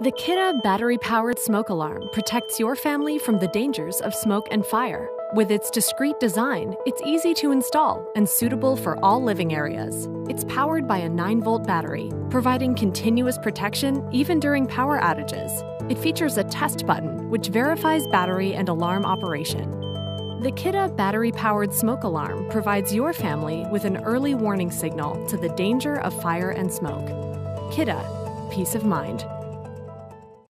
The Kidde battery powered smoke alarm protects your family from the dangers of smoke and fire. With its discreet design, it's easy to install and suitable for all living areas. It's powered by a 9 volt battery, providing continuous protection even during power outages. It features a test button, which verifies battery and alarm operation. The Kidde battery powered smoke alarm provides your family with an early warning signal to the danger of fire and smoke. Kidde, peace of mind.